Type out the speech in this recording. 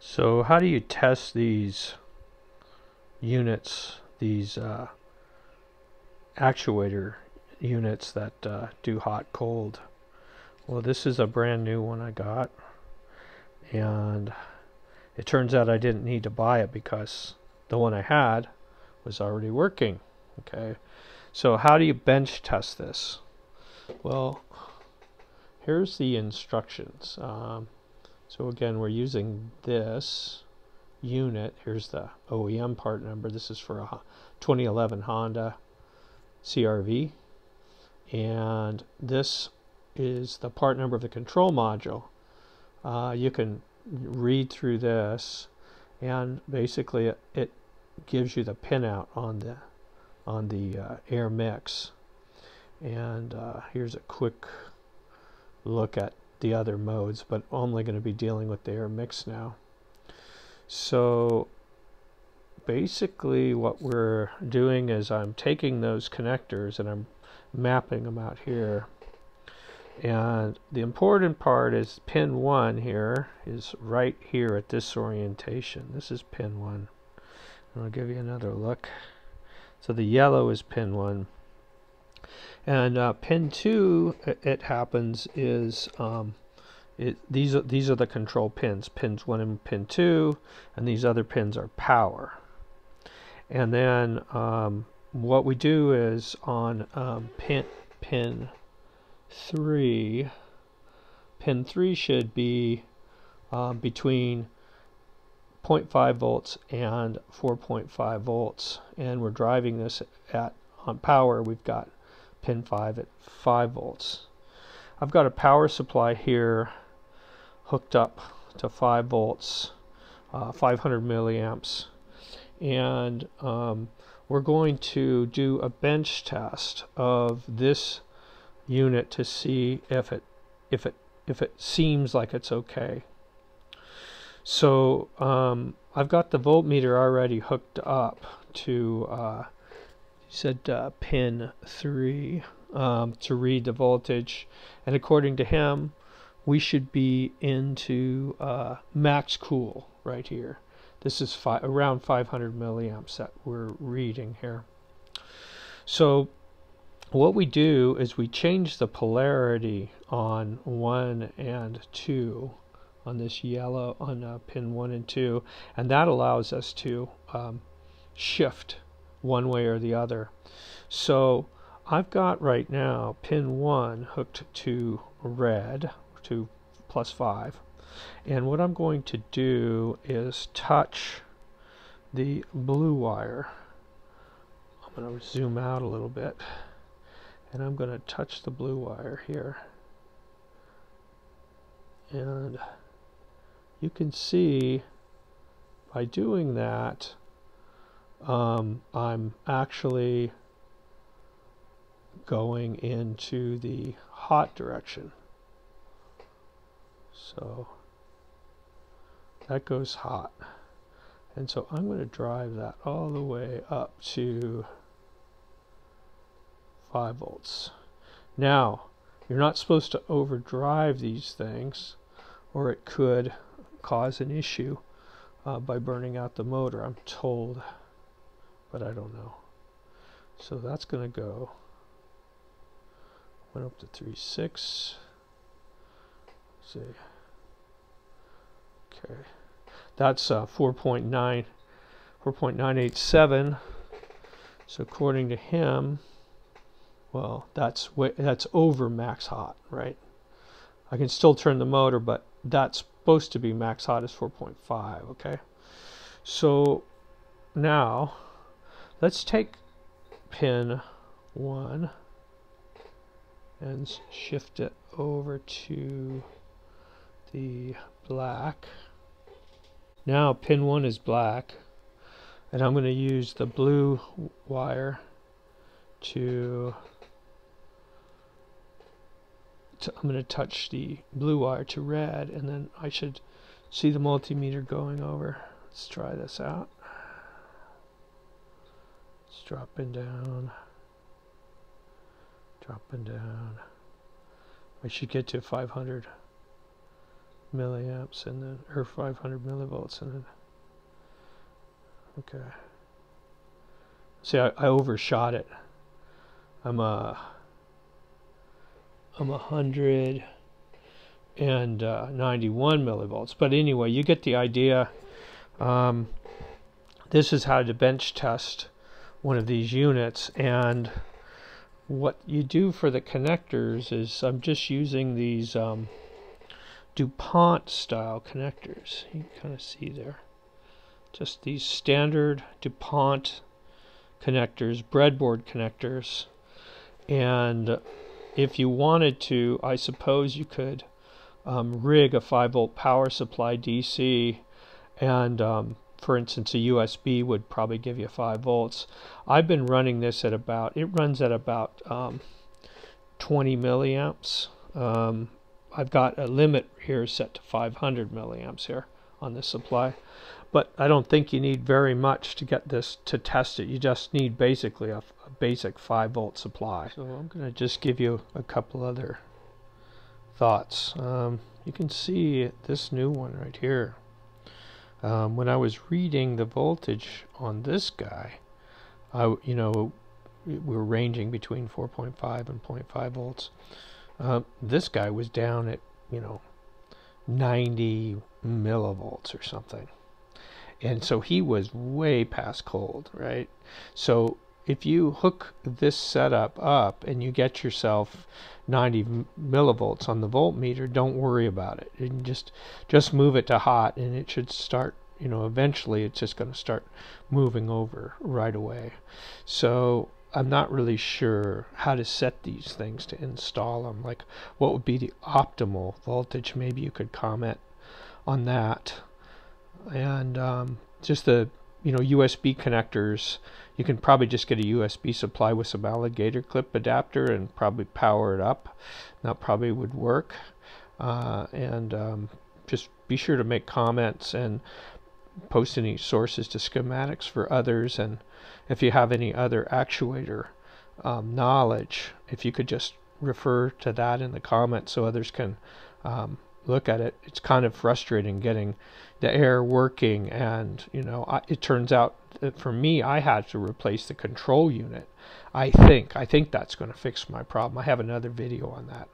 So how do you test these units, these uh, actuator units that uh, do hot cold? Well, this is a brand new one I got. And it turns out I didn't need to buy it because the one I had was already working. Okay. So how do you bench test this? Well, here's the instructions. Um, so again, we're using this unit. Here's the OEM part number. This is for a 2011 Honda CRV. And this is the part number of the control module. Uh, you can read through this and basically it, it gives you the pinout on the on the uh, air mix and uh, here's a quick look at the other modes, but only going to be dealing with the air mix now. So basically what we're doing is I'm taking those connectors and I'm mapping them out here. And the important part is pin 1 here is right here at this orientation. This is pin 1. I'll give you another look. So the yellow is pin 1. And uh, pin 2, it, happens, is um, it, these, are, these are the control pins, pins 1 and pin 2, and these other pins are power. And then um, what we do is on um, pin, pin 3, pin 3 should be um, between 0.5 volts and 4.5 volts and we're driving this at on power we've got pin 5 at 5 volts. I've got a power supply here hooked up to 5 volts, uh, 500 milliamps, and um, we're going to do a bench test of this unit to see if it if it if it seems like it's okay. So um, I've got the voltmeter already hooked up to uh, said uh, pin 3 um, to read the voltage. And according to him we should be into uh, max cool right here. This is fi around 500 milliamps that we're reading here. So what we do is we change the polarity on 1 and 2 on this yellow on uh, pin 1 and 2 and that allows us to um, shift one way or the other. So I've got right now pin 1 hooked to red, to plus 5. And what I'm going to do is touch the blue wire. I'm going to zoom out a little bit. And I'm going to touch the blue wire here. And you can see by doing that um, I'm actually going into the hot direction. So that goes hot. And so I'm going to drive that all the way up to 5 volts. Now, you're not supposed to overdrive these things or it could cause an issue uh, by burning out the motor, I'm told but I don't know. So that's going to go. Went up to 3.6. see. Okay. That's uh, 4.9, 4.987. So according to him, well, that's that's over max hot, right? I can still turn the motor, but that's supposed to be max hot is 4.5, okay? So now Let's take pin 1 and shift it over to the black. Now pin 1 is black and I'm going to use the blue wire to, to I'm going to touch the blue wire to red and then I should see the multimeter going over. Let's try this out. It's dropping down, dropping down. We should get to 500 milliamps and then or 500 millivolts and then okay. See I, I overshot it. I'm a I'm a hundred and uh, 91 millivolts. But anyway you get the idea. Um, this is how to bench test one of these units and what you do for the connectors is I'm just using these um, DuPont style connectors. You can kind of see there. Just these standard DuPont connectors, breadboard connectors. And if you wanted to, I suppose you could um, rig a 5 volt power supply DC and um, for instance, a USB would probably give you 5 volts. I've been running this at about, it runs at about um, 20 milliamps. Um, I've got a limit here set to 500 milliamps here on this supply. But I don't think you need very much to get this to test it. You just need basically a, a basic 5 volt supply. So I'm going to just give you a couple other thoughts. Um, you can see this new one right here. Um, when I was reading the voltage on this guy, I, you know, we're ranging between 4.5 and 0.5 volts. Uh, this guy was down at, you know, 90 millivolts or something. And so he was way past cold, right? So if you hook this setup up and you get yourself 90 millivolts on the voltmeter, don't worry about it. And just just move it to hot, and it should start. You know, eventually it's just going to start moving over right away. So I'm not really sure how to set these things to install them. Like, what would be the optimal voltage? Maybe you could comment on that. And um, just the you know USB connectors you can probably just get a USB supply with some alligator clip adapter and probably power it up. That probably would work. Uh, and um, just be sure to make comments and post any sources to schematics for others. And if you have any other actuator um, knowledge, if you could just refer to that in the comments so others can um, look at it. It's kind of frustrating getting the air working, and you know, I, it turns out that for me, I had to replace the control unit. I think I think that's going to fix my problem. I have another video on that.